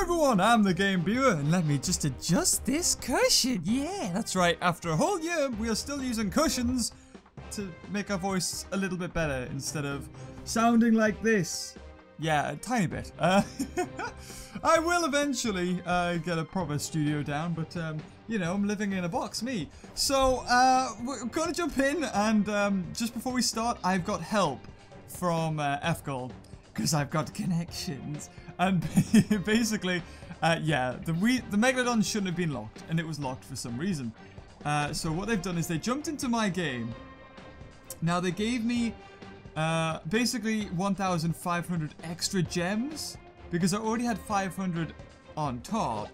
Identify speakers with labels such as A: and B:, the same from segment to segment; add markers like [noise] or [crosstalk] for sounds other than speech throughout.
A: everyone, I'm the Gaming Beaver, and let me just adjust this cushion. Yeah, that's right. After a whole year, we are still using cushions to make our voice a little bit better instead of sounding like this. Yeah, a tiny bit. Uh, [laughs] I will eventually uh, get a proper studio down, but um, you know, I'm living in a box, me. So, uh, we're gonna jump in, and um, just before we start, I've got help from uh, FGOL because I've got connections. And [laughs] basically, uh, yeah, the the Megalodon shouldn't have been locked, and it was locked for some reason. Uh, so what they've done is they jumped into my game. Now they gave me uh, basically 1,500 extra gems because I already had 500 on top.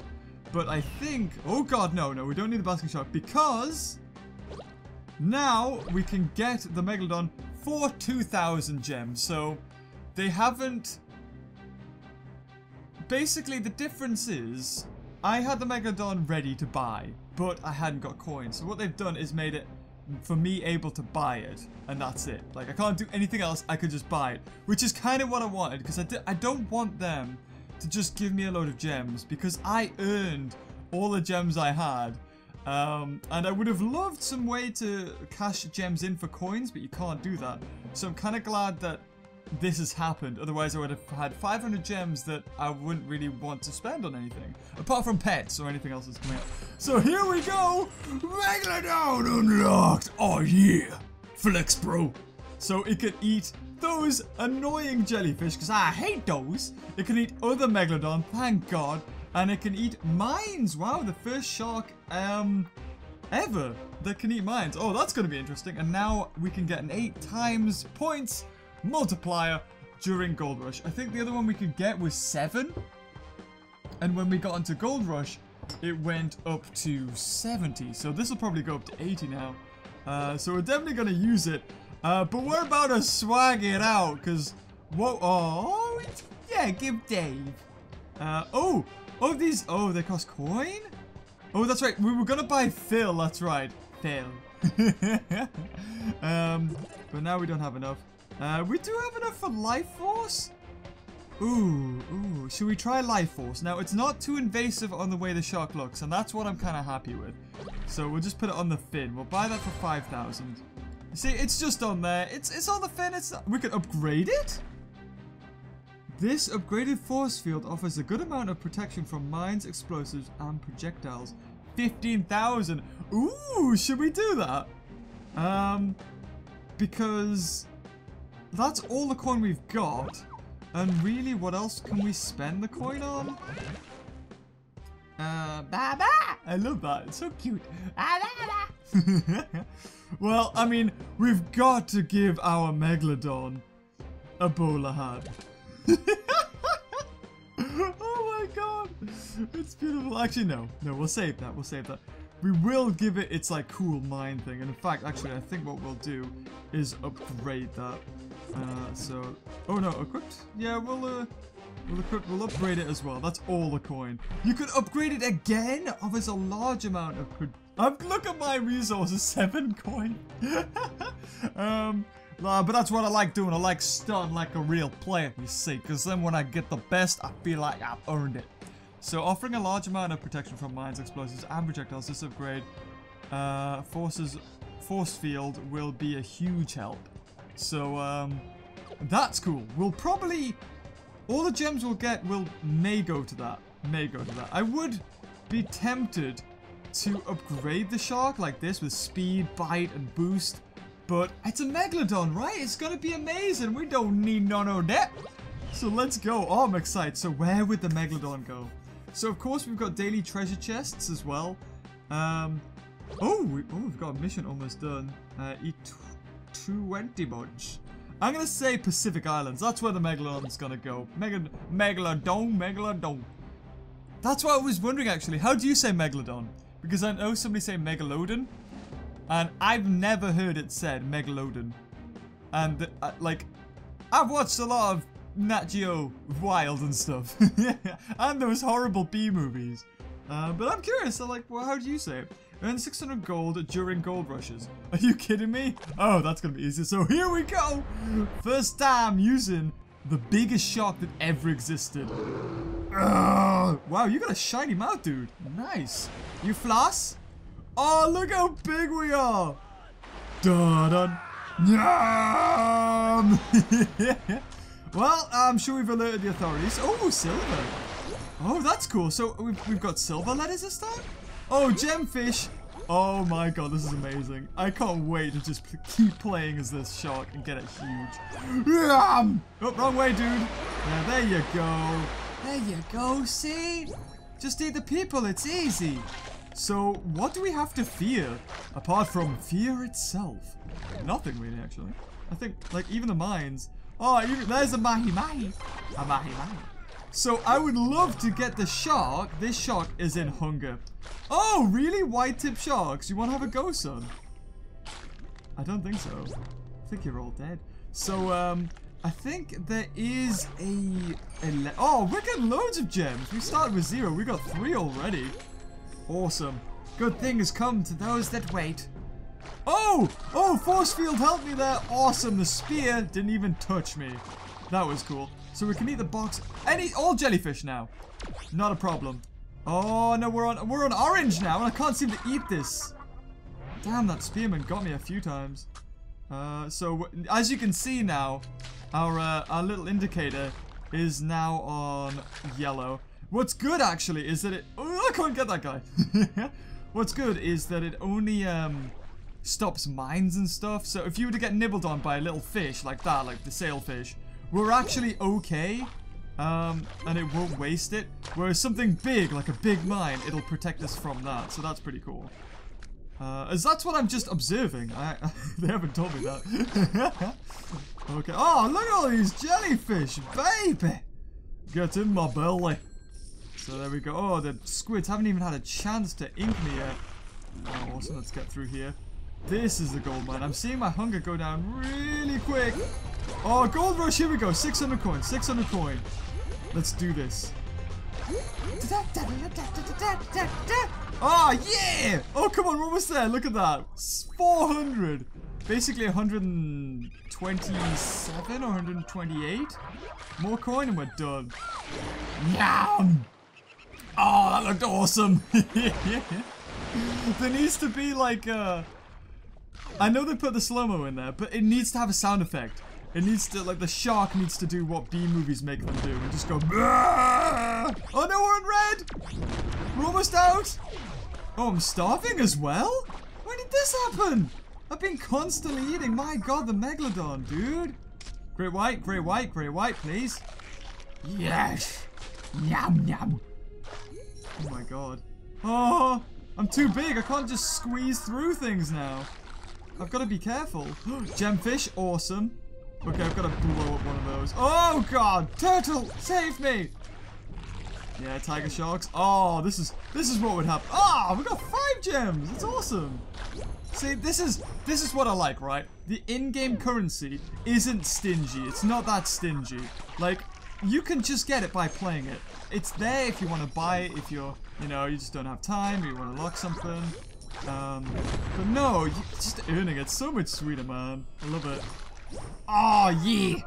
A: But I think, oh god, no, no, we don't need the basking shark because now we can get the Megalodon for 2,000 gems. So they haven't... Basically, the difference is I had the Megalodon ready to buy, but I hadn't got coins. So what they've done is made it for me able to buy it, and that's it. Like, I can't do anything else, I could just buy it, which is kind of what I wanted, because I, I don't want them to just give me a load of gems, because I earned all the gems I had, um, and I would have loved some way to cash gems in for coins, but you can't do that. So I'm kind of glad that this has happened. Otherwise, I would have had 500 gems that I wouldn't really want to spend on anything. Apart from pets or anything else that's coming up. So here we go! Megalodon unlocked! Oh yeah! Flex bro! So it can eat those annoying jellyfish, because I hate those. It can eat other Megalodon, thank god. And it can eat mines! Wow, the first shark um, ever that can eat mines. Oh, that's going to be interesting. And now we can get an 8 times points multiplier during Gold Rush. I think the other one we could get was 7. And when we got onto Gold Rush, it went up to 70. So this will probably go up to 80 now. Uh, so we're definitely going to use it. Uh, but we're about to swag it out. Because, whoa, oh, yeah, give Dave. Uh, oh, oh, these, oh, they cost coin? Oh, that's right. We were going to buy Phil. That's right. Phil. [laughs] um, but now we don't have enough. Uh, we do have enough for Life Force. Ooh, ooh. Should we try Life Force? Now, it's not too invasive on the way the shark looks, and that's what I'm kind of happy with. So we'll just put it on the fin. We'll buy that for 5,000. See, it's just on there. It's it's on the fin. It's We can upgrade it? This upgraded force field offers a good amount of protection from mines, explosives, and projectiles. 15,000. Ooh, should we do that? Um, because that's all the coin we've got. And really, what else can we spend the coin on? Uh, Baba! I love that. It's so cute. [laughs] Well, I mean, we've got to give our Megalodon a bowler hat. [laughs] oh my god. It's beautiful. Actually, no. No, we'll save that. We'll save that. We will give it its like cool mind thing. And in fact, actually, I think what we'll do is upgrade that. Uh, so, oh no, equipped? Yeah, we'll, uh, we'll equip, we'll upgrade it as well. That's all the coin. You could upgrade it again? Oh, there's a large amount of, I've, look at my resources, [laughs] seven coin. [laughs] um, but that's what I like doing. I like starting like a real player, you see. Because then when I get the best, I feel like I've earned it. So offering a large amount of protection from mines, explosives, and projectiles, this upgrade uh, forces force field will be a huge help. So, um, that's cool. We'll probably... All the gems we'll get will may go to that. May go to that. I would be tempted to upgrade the shark like this with speed, bite, and boost. But it's a Megalodon, right? It's gonna be amazing. We don't need none of that. So let's go. Oh, I'm excited. So where would the Megalodon go? So of course we've got daily treasure chests as well. Um, oh, we, oh, we've got a mission almost done. Uh, eat 20 bunch. I'm gonna say Pacific Islands. That's where the Megalodon's gonna go. Megal Megalodon, Megalodon. That's what I was wondering actually. How do you say Megalodon? Because I know somebody say Megalodon. And I've never heard it said Megalodon. And, uh, like, I've watched a lot of Nat Geo Wild and stuff. [laughs] and those horrible B movies. Uh, but I'm curious, I'm like, well, how do you say it? Earn 600 gold during gold rushes. [laughs] Are you kidding me? Oh, that's gonna be easy. So here we go! First time using the biggest shark that ever existed. Ugh. Wow, you got a shiny mouth, dude. Nice. You floss? Oh, look how big we are. Dun dun. Yum! [laughs] well, I'm sure we've alerted the authorities. Oh, silver. Oh, that's cool. So we've, we've got silver letters this time? Oh, gemfish. Oh my god, this is amazing. I can't wait to just keep playing as this shark and get it huge. Oh, wrong way, dude. Yeah, there you go. There you go, see? Just eat the people, it's easy. So, what do we have to fear? Apart from fear itself? Nothing really, actually. I think, like, even the mines. Oh, there's a mahi-mahi. A mahi-mahi. So, I would love to get the shark. This shark is in hunger. Oh, really? White tip sharks? You want to have a go, son? I don't think so. I think you're all dead. So, um, I think there is a... a oh, we're getting loads of gems. We started with zero. We got three already. Awesome. Good thing has come to those that wait. Oh! Oh, force field helped me there. Awesome. The spear didn't even touch me. That was cool. So we can eat the box. Any all jellyfish now. Not a problem. Oh no, we're on we're on orange now, and I can't seem to eat this. Damn, that spearman got me a few times. Uh, so as you can see now, our uh, our little indicator is now on yellow. What's good actually is that it. Oh, I can't get that guy. [laughs] What's good is that it only um stops mines and stuff. So if you were to get nibbled on by a little fish like that, like the sailfish, we're actually okay. Um, and it won't waste it. Whereas something big, like a big mine, it'll protect us from that. So that's pretty cool. Uh, as that's what I'm just observing. I, [laughs] they haven't told me that. [laughs] okay. Oh, look at all these jellyfish, baby! Get in my belly. So there we go. Oh, the squids haven't even had a chance to ink me yet. Oh, awesome. Let's get through here. This is the gold mine. I'm seeing my hunger go down really quick. Oh, gold rush. Here we go. 600 coin. 600 coin. Let's do this. Oh, yeah! Oh, come on, we're almost there. Look at that. 400. Basically 127 or 128. More coin and we're done. Yum! Oh, that looked awesome. [laughs] there needs to be like a... I know they put the slow-mo in there, but it needs to have a sound effect. It needs to, like, the shark needs to do what B movies make them do and just go. Bah! Oh no, we're in red! We're almost out! Oh, I'm starving as well? When did this happen? I've been constantly eating. My god, the Megalodon, dude. Great white, great white, great white, please. Yes! Yum, yum. Oh my god. Oh, I'm too big. I can't just squeeze through things now. I've got to be careful. [gasps] Gemfish, awesome. Okay, I've got to blow up one of those. Oh, God! Turtle! Save me! Yeah, tiger sharks. Oh, this is this is what would happen. Ah, oh, we got five gems. It's awesome. See, this is this is what I like, right? The in-game currency isn't stingy. It's not that stingy. Like, you can just get it by playing it. It's there if you want to buy it. If you're, you know, you just don't have time. Or you want to lock something. Um, but no, just earning it. So much sweeter, man. I love it. Oh, yeah.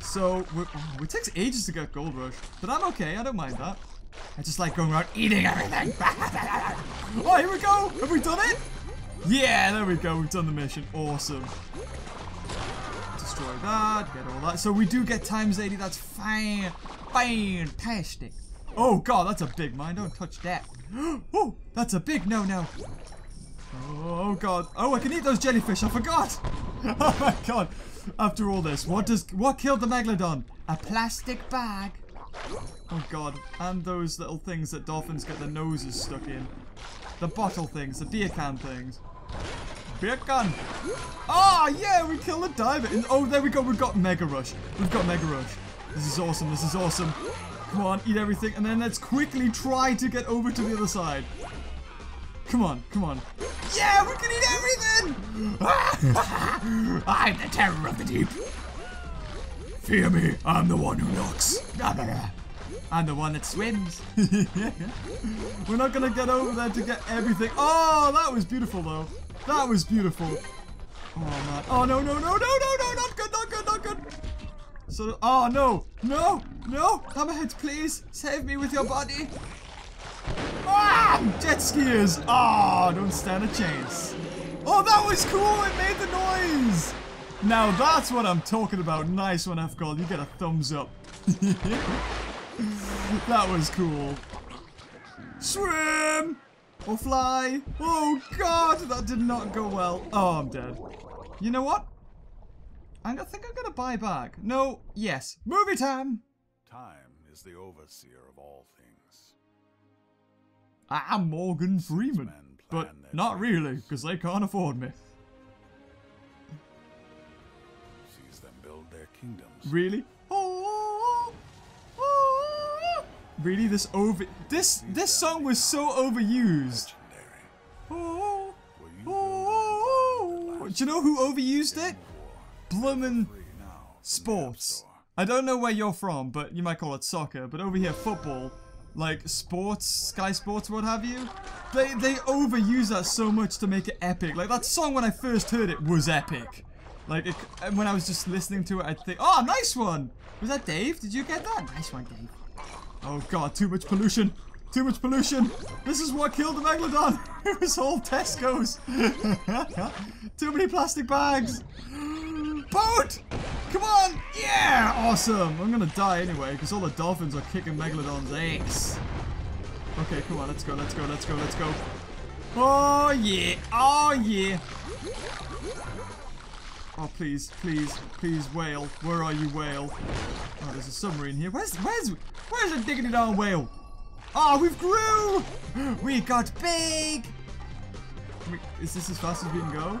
A: So, oh, it takes ages to get Gold Rush. But I'm okay, I don't mind that. I just like going around eating everything. [laughs] oh, here we go. Have we done it? Yeah, there we go. We've done the mission. Awesome. Destroy that. Get all that. So we do get times 80. That's fine. Fantastic. Oh, God, that's a big mine. Don't touch that. [gasps] oh, that's a big no-no. Oh, God. Oh, I can eat those jellyfish. I forgot. [laughs] oh, my God. After all this, what does what killed the megalodon? A plastic bag. Oh god, and those little things that dolphins get their noses stuck in. The bottle things, the beer can things. Beer can. Oh yeah, we killed the diver. Oh, there we go. We've got Mega Rush. We've got Mega Rush. This is awesome. This is awesome. Come on, eat everything, and then let's quickly try to get over to the other side. Come on, come on. Yeah, we can eat everything! [laughs] I'm the terror of the deep. Fear me, I'm the one who looks. [laughs] I'm the one that swims. [laughs] We're not gonna get over there to get everything. Oh, that was beautiful though. That was beautiful. Oh man. Oh no, no, no, no, no, no, not good, not good, not good. Of. Oh no, no, no! Hammerheads, please save me with your body. Ah! Jet skiers! Ah, oh, don't stand a chance. Oh, that was cool! It made the noise! Now that's what I'm talking about. Nice one, FGOL. You get a thumbs up. [laughs] that was cool. Swim! Or fly. Oh, God! That did not go well. Oh, I'm dead. You know what? I think I'm gonna buy back. No, yes. Movie time!
B: Time is the overseer of all things.
A: I'm Morgan Freeman. But not really, because they can't afford me.
B: Sees them build their kingdoms.
A: Really? Oh, oh, really? This over this this song was so overused. Oh, oh, do you know who overused it? Bloomin' Sports. I don't know where you're from, but you might call it soccer. But over here, football like sports, Sky Sports, what have you. They they overuse that so much to make it epic. Like that song when I first heard it was epic. Like it, when I was just listening to it, I'd think, oh, nice one. Was that Dave? Did you get that? Nice one, Dave. Oh god, too much pollution. Too much pollution. This is what killed the Megalodon. [laughs] it was all Tesco's. [laughs] too many plastic bags. Boat! Come on! Yeah! Awesome! I'm gonna die anyway, because all the dolphins are kicking Megalodon's ass. Okay, come on, let's go, let's go, let's go, let's go. Oh, yeah! Oh, yeah! Oh, please, please, please, whale. Where are you, whale? Oh, there's a submarine here. Where's, where's, where's the diggity darn whale? Oh, we've grew! [gasps] We got big! Is this as fast as we can go?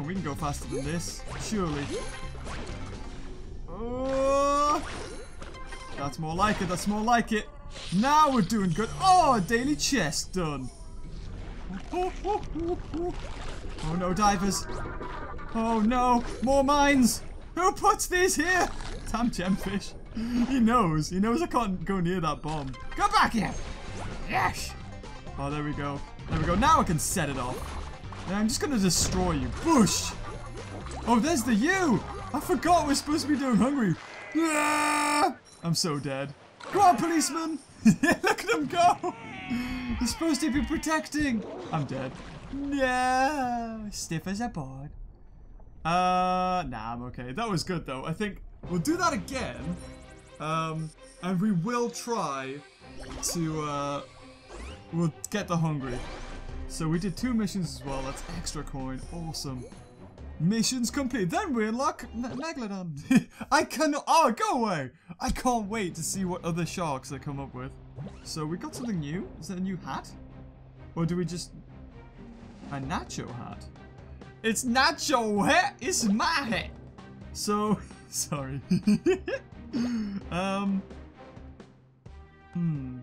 A: Come on, we can go faster than this. Surely. Oh! That's more like it. That's more like it. Now we're doing good. Oh, daily chest done. Oh, oh, oh, oh, no, divers. Oh no, more mines. Who puts these here? Damn gemfish. He knows. He knows I can't go near that bomb. Go back here. Yes. Oh, there we go. There we go. Now I can set it off. I'm just gonna destroy you. Bush! Oh, there's the U! I forgot we're supposed to be doing hungry. Ah! I'm so dead. Go on, policeman! [laughs] Look at him go! He's supposed to be protecting. I'm dead. No, stiff as a board. Uh, nah, I'm okay. That was good though. I think we'll do that again. Um, and we will try to, uh, we'll get the hungry. So we did two missions as well. That's extra coin. Awesome. Missions complete. Then we unlock Megalodon. [laughs] I can. Oh, go away. I can't wait to see what other sharks they come up with. So we got something new. Is that a new hat? Or do we just... A nacho hat? It's nacho hat. It's my hat. So, [laughs] sorry. [laughs] um. Hmm.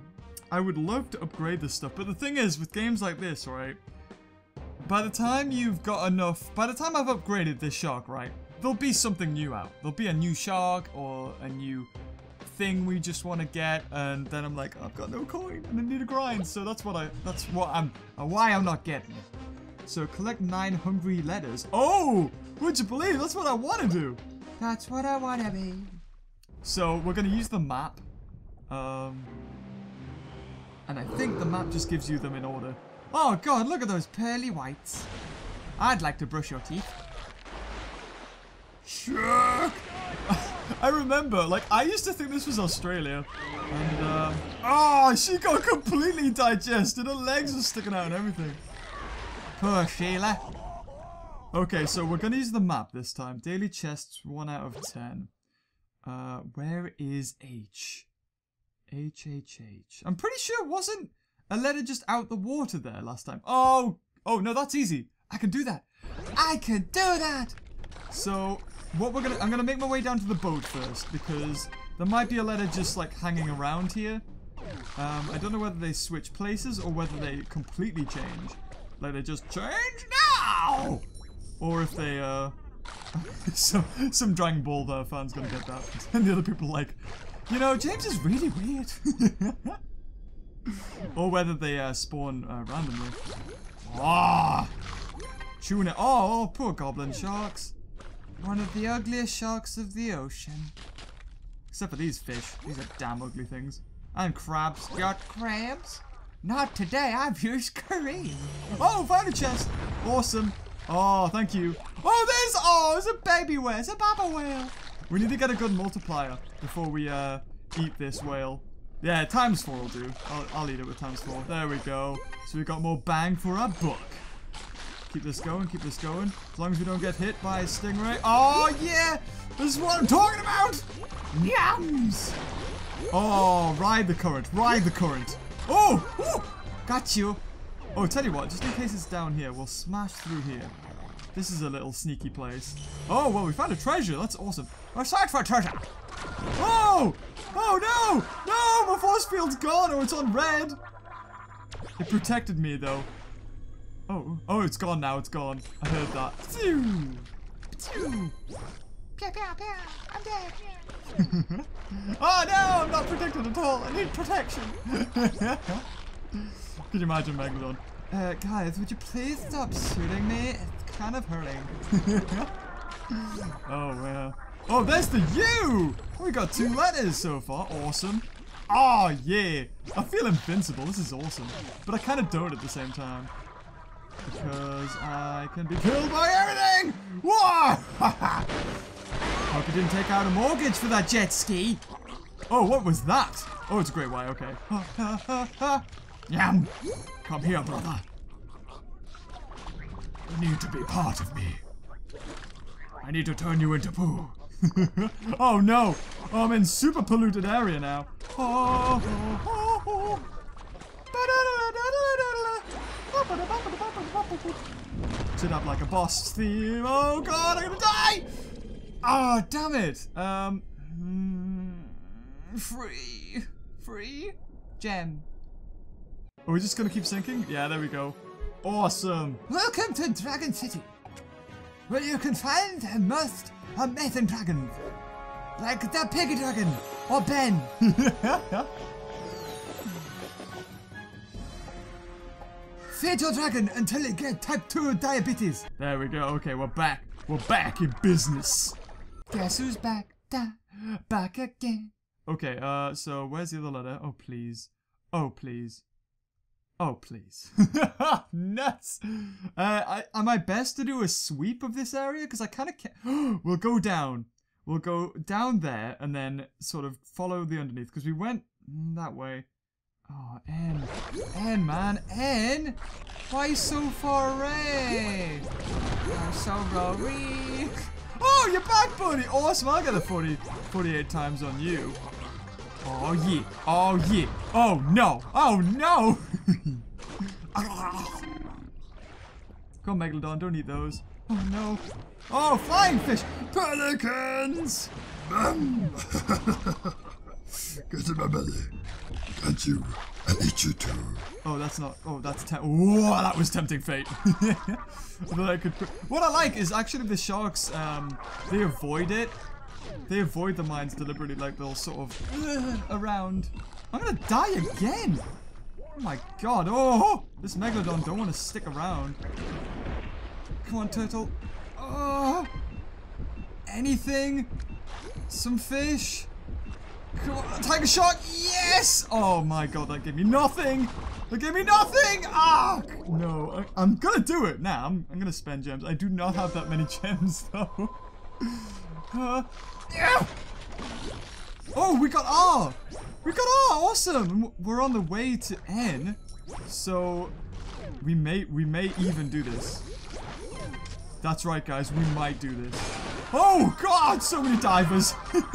A: I would love to upgrade this stuff, but the thing is, with games like this, right? By the time you've got enough, by the time I've upgraded this shark, right? There'll be something new out. There'll be a new shark or a new thing we just want to get, and then I'm like, I've got no coin and I need a grind. So that's what I, that's what I'm, uh, why I'm not getting it. So collect nine hungry letters. Oh, would you believe? That's what I want to do. That's what I want to be. So we're gonna use the map. Um, and I think the map just gives you them in order. Oh god, look at those pearly whites. I'd like to brush your teeth. Shark! [laughs] I remember, like, I used to think this was Australia. And, um, oh, she got completely digested. Her legs are sticking out and everything. Poor Sheila. Okay, so we're gonna use the map this time. Daily chests, 1 out of 10. Uh, where is H? H H H. I'm pretty sure it wasn't a letter just out the water there last time. Oh, oh no, that's easy. I can do that. I can do that. So what we're gonna, I'm gonna make my way down to the boat first because there might be a letter just like hanging around here. Um, I don't know whether they switch places or whether they completely change. Like they just change now, or if they uh. [laughs] some some Dragon Ball uh, fans gonna get that, [laughs] and the other people like, you know, James is really weird. [laughs] or whether they uh, spawn uh, randomly. Ah! Oh, tuna. Oh, poor goblin sharks. one of the ugliest sharks of the ocean. Except for these fish. These are damn ugly things. And crabs. Got crabs? Not today. I've used curry. Oh, found a chest. Awesome. Oh, thank you. Oh, there's oh, there's a baby whale. It's a baba whale. We need to get a good multiplier before we uh eat this whale. Yeah, times four will do. I'll, I'll eat it with times four. There we go. So we got more bang for our buck. Keep this going, keep this going. As long as we don't get hit by a stingray. Oh, yeah! This is what I'm talking about! Yams! Oh, ride the current, ride the current. Oh! Ooh, got you. Oh, tell you what, just in case it's down here, we'll smash through here. This is a little sneaky place. Oh, well, we found a treasure. That's awesome. We're search for treasure. Oh! Oh, no! No! My force field's gone or it's on red. It protected me, though. Oh, oh, it's gone now. It's gone. I heard that.
C: Pew, pew, pew. I'm dead. [laughs]
A: oh no, I'm not protected at all. I need protection. [laughs] Can you imagine Megalodon? Uh, guys, would you please stop shooting me? It's kind of hurting. [laughs] oh, wow. Oh, there's the U! We got two letters so far. Awesome. Oh, yeah. I feel invincible. This is awesome. But I kind of don't at the same time. Because I can be killed by everything! Whoa! [laughs] Hope you didn't take out a mortgage for that jet ski. Oh, what was that? Oh, it's a great white, okay. [laughs] Yum! Come here, brother. You need to be part of me. I need to turn you into poo. [laughs] oh no! Oh, I'm in super polluted area now. Oh, Sit up like a boss theme. Oh god, I'm gonna die! Ah, oh, damn it. Um, mm, free, free, gem. Are we just gonna keep sinking? Yeah, there we go. Awesome.
C: Welcome to Dragon City, where you can find and must amazing dragons, like the Piggy Dragon or Ben. [laughs] Feed your dragon until it gets type 2 diabetes.
A: There we go. Okay, we're back. We're back in business.
C: Guess who's back? Da, back again.
A: Okay, uh, so where's the other letter? Oh, please. Oh, please. Oh, please. [laughs] Nuts. Uh, I, am I best to do a sweep of this area? Because I kind of can't. [gasps] we'll go down. We'll go down there and then sort of follow the underneath. Because we went that way. Oh, N. N, man. N? Why so far away? I'm so sorry. [laughs] Oh, you're back, buddy. Awesome. I'll get a 40, 48 times on you. Oh, yeah. Oh, yeah. Oh, no. Oh, no. [laughs] Come on, Megalodon. Don't eat those. Oh, no. Oh, flying fish. Pelicans. [laughs]
B: Get in my belly. Can't you? I eat you too.
A: Oh, that's not. Oh, that's. Te Whoa, that was tempting fate. [laughs] I could. What I like is actually the sharks. Um, they avoid it. They avoid the mines deliberately, like they'll sort of uh, around. I'm gonna die again. Oh my god. Oh, this megalodon don't want to stick around. Come on, turtle. Oh, anything? Some fish? Come on, tiger shark! Yes! Oh my god, that gave me nothing! That gave me nothing! Ah! No, I, am gonna do it now. I'm, I'm, gonna spend gems. I do not have that many [laughs] gems, though. Uh! Oh, we got R! We got R! Awesome! We're on the way to N. So, we may, we may even do this. That's right, guys. We might do this. Oh, God! So many divers! [laughs]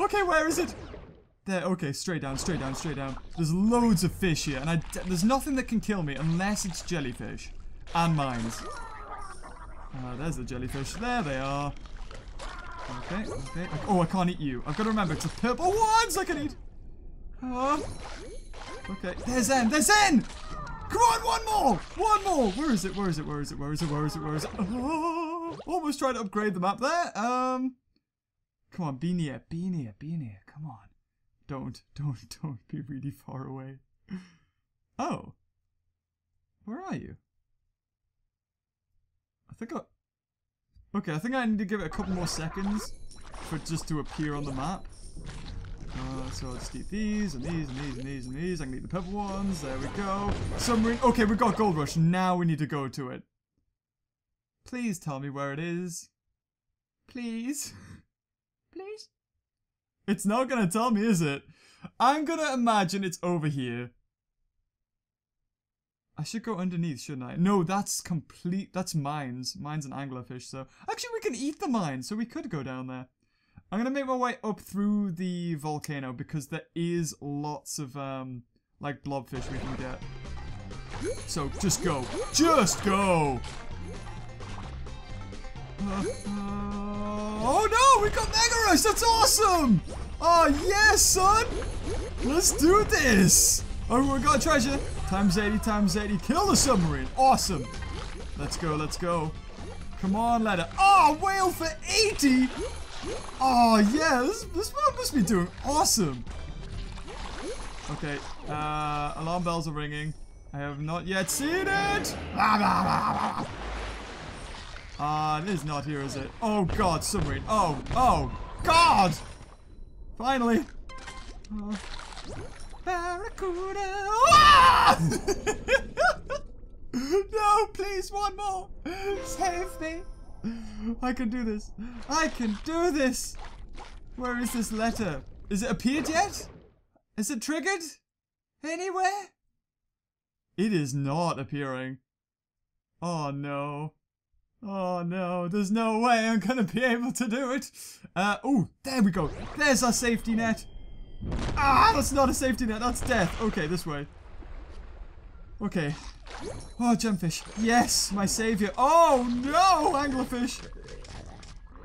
A: Okay, where is it? There, okay, straight down, straight down, straight down. There's loads of fish here, and I, there's nothing that can kill me unless it's jellyfish. And mines. Uh, there's the jellyfish. There they are. Okay, okay. Oh, I can't eat you. I've got to remember, it's the purple ones I can eat. Uh, okay, there's N, there's N! Come on, one more! One more! Where is it? Where is it? Where is it? Where is it? Where is it? Where is it? Oh, almost trying to upgrade the map there. Um... Come on, be near, be near, be near. Come on. Don't, don't, [laughs] don't be really far away. Oh. Where are you? I think I... Okay, I think I need to give it a couple more seconds for it just to appear on the map. Uh, so I'll just eat these, and these, and these, and these, and these. I can eat the purple ones. There we go. Submarine. Okay, we got Gold Rush. Now we need to go to it. Please tell me where it is. Please. [laughs] Please. It's not gonna tell me, is it? I'm gonna imagine it's over here. I should go underneath, shouldn't I? No, that's complete. That's mines. Mines and anglerfish. So actually, we can eat the mine, so we could go down there. I'm gonna make my way up through the volcano because there is lots of um like blobfish we can get. So just go, just go. Uh, [laughs] uh, oh no, we got Mega Rush. That's awesome. Oh yes, son. Let's do this. Oh, we got treasure. Times 80, times 80. Kill the submarine. Awesome. Let's go, let's go. Come on, ladder. Oh, whale for 80. Oh, yeah. This, this must be doing awesome. Okay. Uh, alarm bells are ringing. I have not yet seen it. Ah, uh, it is not here, is it? Oh, God, submarine. Oh, oh, God. Finally. Oh. Barracuda. Ah! [laughs] no, please, one more. Save me. I can do this. I can do this. Where is this letter? Is it appeared yet? Is it triggered? Anywhere? It is not appearing. Oh no. Oh no, there's no way I'm gonna be able to do it. Uh, oh, there we go. There's our safety net. Ah, that's not a safety net. That's death. Okay, this way. Okay. Oh, gemfish. Yes, my savior. Oh, no, anglerfish.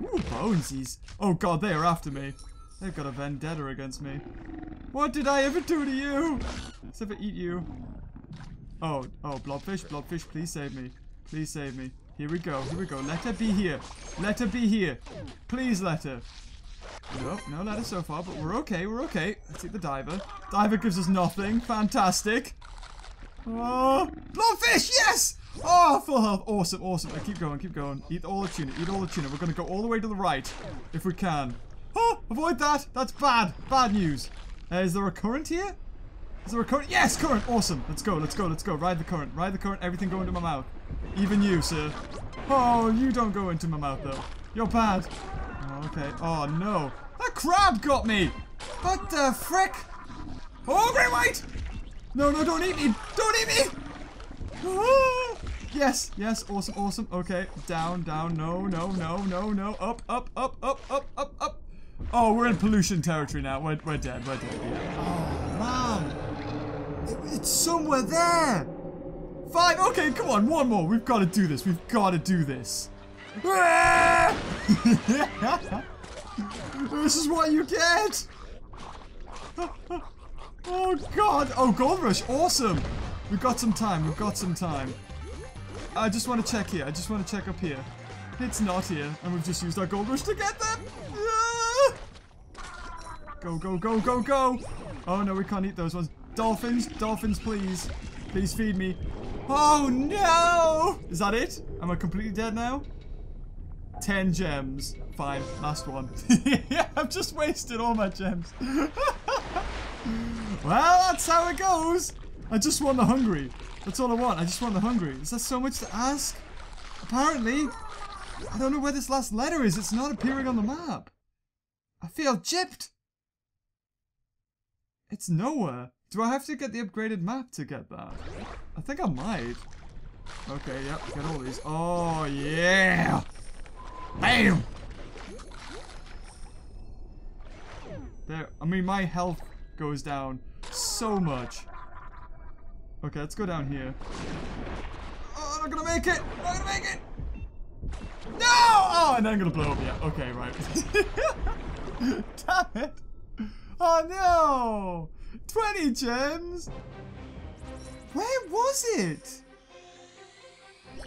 A: Ooh, bonesies. Oh, God, they are after me. They've got a vendetta against me. What did I ever do to you? Let's ever eat you. Oh, oh, blobfish, blobfish, please save me. Please save me. Here we go, here we go. Let her be here. Let her be here. Please let her. Nope, no ladder so far, but we're okay, we're okay. Let's eat the diver. Diver gives us nothing. Fantastic. Oh, blobfish, yes! Oh, full health. Awesome, awesome. I keep going, keep going. Eat all the tuna, eat all the tuna. We're going to go all the way to the right, if we can. Oh, avoid that. That's bad. Bad news. Uh, is there a current here? Is there a current? Yes, current. Awesome. Let's go, let's go, let's go. Ride the current. Ride the current. Everything go into my mouth. Even you, sir. Oh, you don't go into my mouth, though. You're bad. Okay. Oh, no. That crab got me! What the frick? Oh, great white! No, no, don't eat me! Don't eat me! [gasps] Yes, yes, awesome, awesome. Okay, down, down, no, no, no, no, no, up, up, up, up, up, up, up. Oh, we're in pollution territory now. We're, we're dead, we're dead. Yeah. Oh, man. It, it's somewhere there. Fine, okay, come on, one more. We've got to do this. We've got to do this. Ah! [laughs] this is what you get! Oh god! Oh, Gold Rush, awesome! We've got some time, we've got some time. I just want to check here, I just want to check up here. It's not here, and we've just used our Gold Rush to get them! Ah! Go, go, go, go, go! Oh no, we can't eat those ones. Dolphins, dolphins, please. Please feed me. Oh no! Is that it? Am I completely dead now? 10 gems. Fine, last one. [laughs] Yeah, I've just wasted all my gems. [laughs] well, that's how it goes. I just want the hungry. That's all I want. I just want the hungry. Is that so much to ask? Apparently. I don't know where this last letter is. It's not appearing on the map. I feel gypped. It's nowhere. Do I have to get the upgraded map to get that? I think I might. Okay, yep, get all these. Oh, yeah! Bam! There, I mean, my health goes down so much. Okay, let's go down here. Oh, I'm not gonna make it! I'm not gonna make it! No! Oh, and then I'm gonna blow up. Yeah, okay, right. [laughs] Damn it! Oh no! 20 gems! Where was it?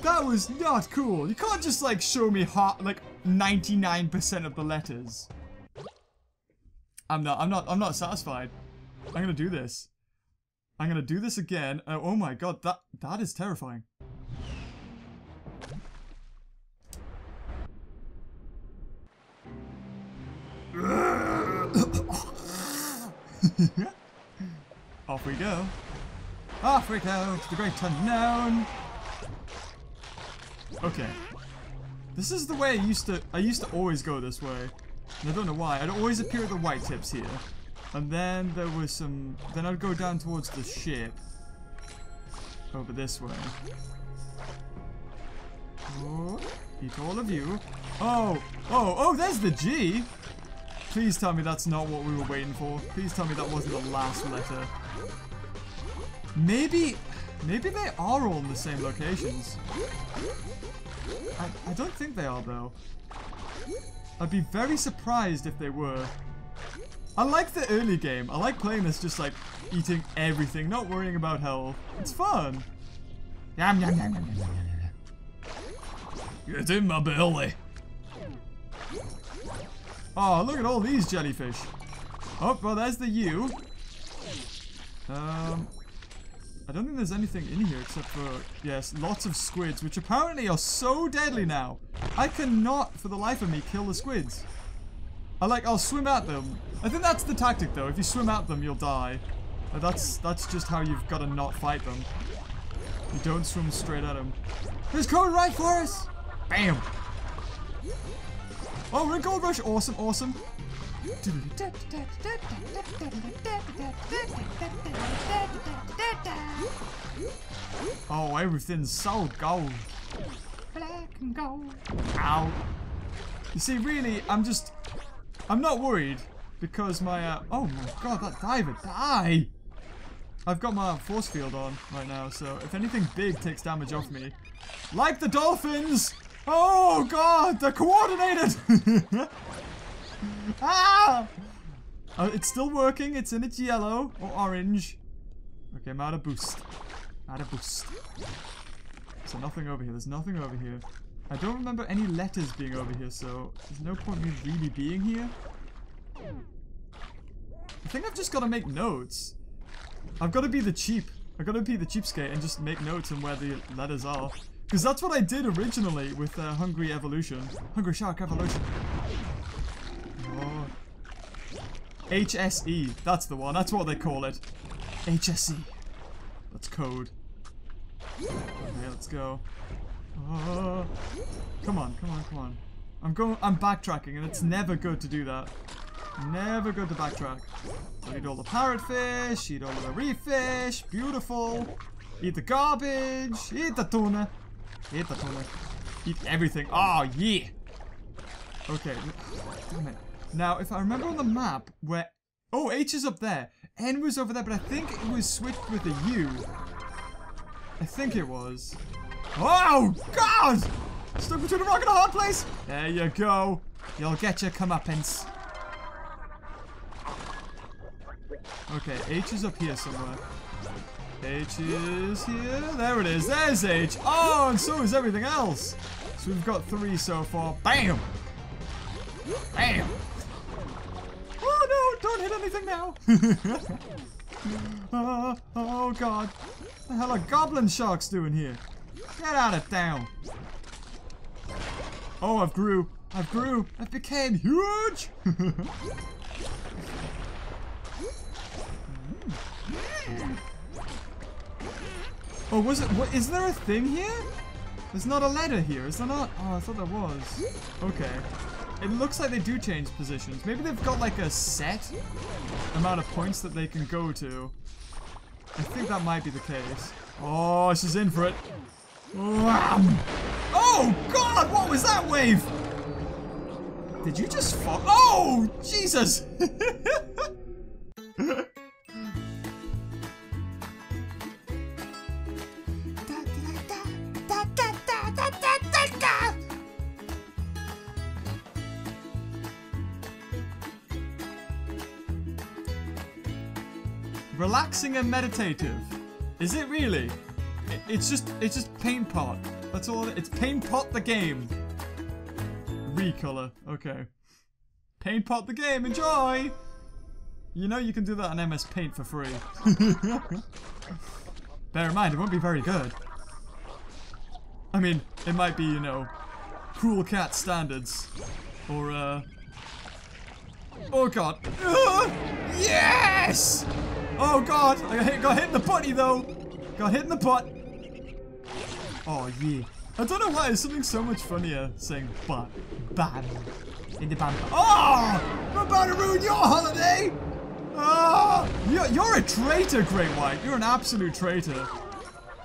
A: That was not cool. You can't just like show me hot like 99% of the letters. I'm not I'm not I'm not satisfied. I'm gonna do this. I'm gonna do this again. Uh, oh my god, that that is terrifying. [laughs] Off we go. Off we go to the great unknown. Okay. This is the way I used to I used to always go this way. And I don't know why. I'd always appear at the white tips here. And then there was some then I'd go down towards the ship. Over this way. Oh, eat all of you. Oh, oh, oh, there's the G. Please tell me that's not what we were waiting for. Please tell me that wasn't the last letter. Maybe, maybe they are all in the same locations. I, I don't think they are though. I'd be very surprised if they were. I like the early game. I like playing this just like eating everything, not worrying about health. It's fun. Yum yum yum yum yum yum. Get in my belly. Oh, look at all these jellyfish. Oh, well, there's the U. Um, I don't think there's anything in here except for, yes, lots of squids, which apparently are so deadly now. I cannot, for the life of me, kill the squids. I like, I'll swim at them. I think that's the tactic, though. If you swim at them, you'll die. Uh, That's that's just how you've got to not fight them. You don't swim straight at them. There's coming right for us! Bam! Oh, we're in Gold Rush. Awesome, awesome. Oh, everything's so gold. Black and gold. Ow. You see, really, I'm just... I'm not worried because my... Uh, oh my god, that diver, die! I've got my force field on right now, so if anything big takes damage off me... Like the dolphins! Oh god, they're coordinated! [laughs] ah! Uh, it's still working, it's in its yellow or orange. Okay, I'm out of boost. Out of boost. So nothing over here, there's nothing over here. I don't remember any letters being over here, so there's no point me really being here. I think I've just got to make notes. I've got to be the cheap. I've got to be the cheapskate and just make notes on where the letters are. Because that's what I did originally with uh, Hungry Evolution. Hungry Shark Evolution. HSE. That's the one. That's what they call it. HSE. That's code. Okay, let's go. Oh. Come on, come on, come on. I'm going. I'm backtracking, and it's never good to do that. Never good to backtrack. So eat all the parrotfish, eat all the reef fish. Beautiful. Eat the garbage. Eat the tuna. Eat the tuna. Eat everything. Oh, yeah. Okay. Damn it. Now, if I remember on the map where... Oh, H is up there. N was over there, but I think it was switched with a U. I think it was. Oh, God! Stuck between a rock and a hard place. There you go. You'll get your comeuppance. Okay, H is up here somewhere. H is here. There it is. There's H. Oh, and so is everything else. So we've got three so far. Bam! Bam! Don't hit anything now. [laughs] oh, oh god. What the hell are goblin sharks doing here? Get out of town. Oh, I've grew. I've grew. I've became huge. [laughs] Hmm. oh, was it? What, is there a thing here? There's not a letter here, is there not? Oh, I thought there was. Okay. It looks like they do change positions. Maybe they've got like a set amount of points that they can go to. I think that might be the case. Oh, she's in for it. Oh, God! What was that wave? Did you just fall? Oh, Jesus! [laughs] And meditative. Is it really? It's just it's just paint pot. That's all it, it's paint pot the game. Recolor. Okay. Paint pot the game. Enjoy. You know you can do that on MS Paint for free. [laughs] Bear in mind, it won't be very good. I mean, it might be, you know, Cool Cat standards. Or, uh... Oh god. Uh, [gasps] yes! Oh god, I got hit, got hit in the putty though. Got hit in the butt. Oh yeah. I don't know why, there's something so much funnier saying but ban in the ban. Oh! I'm about to ruin your holiday! Oh! You're, you're a traitor, Great White. You're an absolute traitor.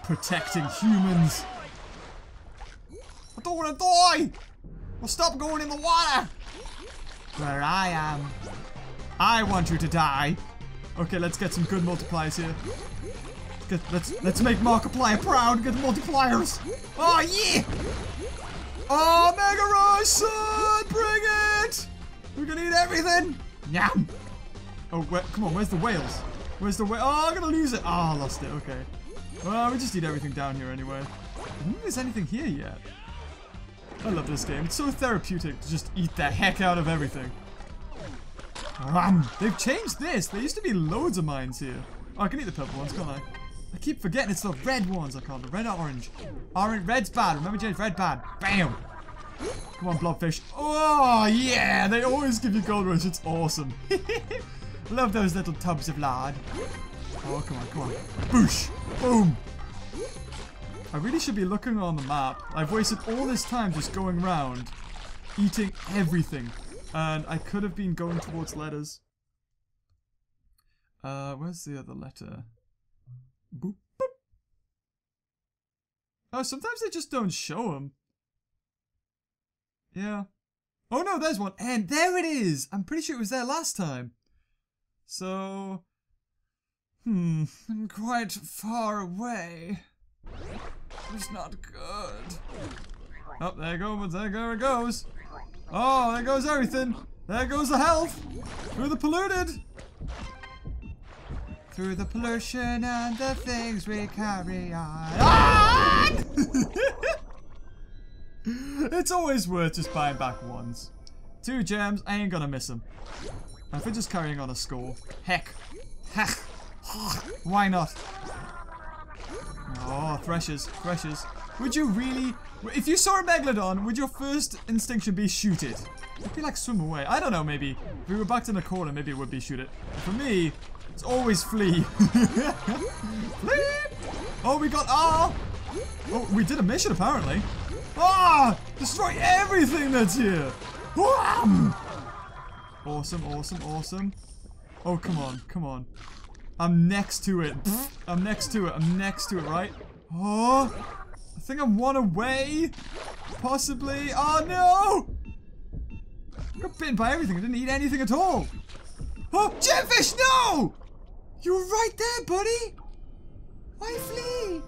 A: Protecting humans. I don't want to die! Well, stop going in the water! Where I am. I want you to die. Okay, let's get some good multipliers here. Get, let's let's make Markiplier proud. Get multipliers. Oh yeah! Oh Mega Rush, son, bring it! We're gonna eat everything. Yum. Oh, where, come on, where's the whales? Where's the whale? Oh, I'm gonna lose it. Oh, I lost it. Okay. Well, we just eat everything down here anyway. I don't think there's anything here yet. I love this game. It's so therapeutic to just eat the heck out of everything. They've changed this. There used to be loads of mines here. Oh, I can eat the purple ones, can't I? I keep forgetting it's the red ones I can't. The red or orange. Orange, red's bad. Remember, James, red bad. Bam! Come on, blobfish. Oh, yeah! They always give you gold rush. It's awesome. [laughs] Love those little tubs of lard. Oh, come on, come on. Boosh! Boom! I really should be looking on the map. I've wasted all this time just going around, eating everything. And I could have been going towards letters. Uh, where's the other letter? Boop, boop. Oh, sometimes they just don't show them. Yeah. Oh no, there's one. And there it is! I'm pretty sure it was there last time. So... Hmm, I'm quite far away. It's not good. Oh, there goes, there it goes. Oh, there goes everything. There goes the health. Through the polluted. Through the pollution and the things we carry on. Ah! [laughs] it's always worth just buying back ones. Two gems, I ain't gonna miss them. And if we're just carrying on a score, heck, heck, why not? Oh, threshers, threshers. Would you really, if you saw a Megalodon, would your first instinction be shoot it? It'd be like swim away. I don't know, maybe. If we were backed in a corner, maybe it would be shoot it. For me, it's always flee. [laughs] flee! Oh, we got, ah! Oh, we did a mission apparently. Ah! Destroy everything that's here! Wham! Awesome, awesome, awesome. Oh, come on, come on. I'm next to it. I'm next to it. I'm next to it, right? Oh! I think I'm one away. Possibly. Oh, no! I got bitten by everything. I didn't eat anything at all. Oh, jellyfish, no! You were right there, buddy. Why flee?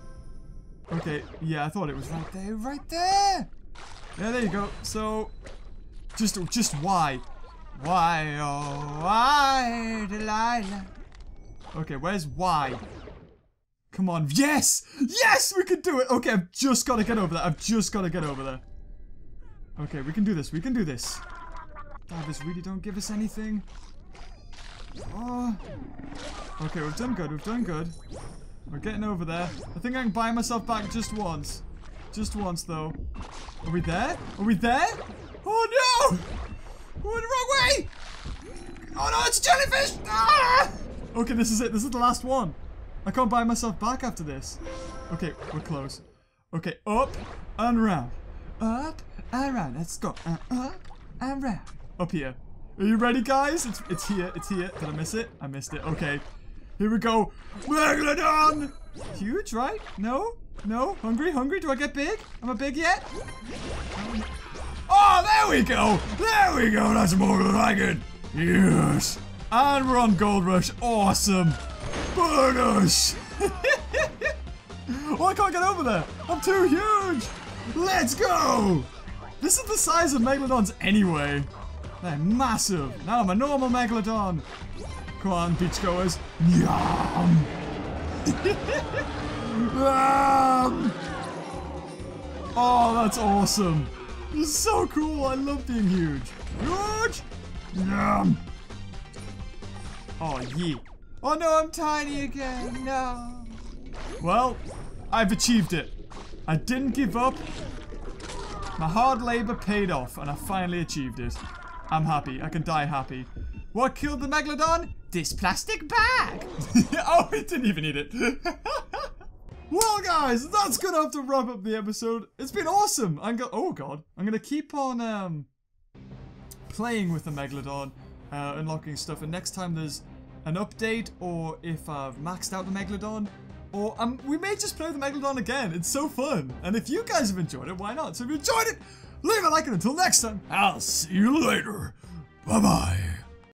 A: Okay, yeah, I thought it was right there, right there. Yeah, there you go. So, just, just why? Why, oh, why, Delilah? Okay, where's why? Come on. Yes! Yes! We can do it! Okay, I've just got to get over there. I've just got to get over there. Okay, we can do this. We can do this. Divers really don't give us anything. Oh. Okay, we've done good. We've done good. We're getting over there. I think I can buy myself back just once. Just once, though. Are we there? Are we there? Oh, no! We're the wrong way! Oh, no, it's jellyfish! Ah! Okay, this is it. This is the last one. I can't buy myself back after this. Okay, we're close. Okay, up and round. Up and round. Let's go. Uh, up and round. Up here. Are you ready, guys? It's, it's here. It's here. Did I miss it? I missed it. Okay. Here we go. Megalodon! Huge, right? No? No? Hungry? Hungry? Do I get big? Am I big yet? Oh, there we go! There we go! That's more than I. Yes! And we're on Gold Rush. Awesome. Burn us. oh, I can't get over there. I'm too huge. Let's go. This is the size of Megalodons anyway. They're massive. Now I'm a normal Megalodon. Come on, beachgoers. Yum. [laughs] Yum. Oh, that's awesome. Is so cool. I love being huge. Huge. Yum. Oh, yeah. Oh no, I'm tiny again. No. Well, I've achieved it. I didn't give up. My hard labor paid off and I finally achieved it. I'm happy. I can die happy. What killed the Megalodon?
C: This plastic bag. [laughs]
A: oh, it didn't even eat it. [laughs] well, guys, that's gonna have to wrap up the episode. It's been awesome. I'm go- oh god, I'm gonna keep on um playing with the Megalodon, uh, unlocking stuff, and next time there's an update, or if I've maxed out the Megalodon, or um, we may just play the Megalodon again. It's so fun, and if you guys have enjoyed it, why not? So if you enjoyed it, leave a like, and until next time, I'll see you later. Bye bye.